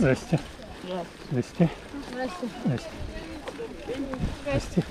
Здрасте. Здрасте. Здрасте. Здрасте. Здрасте.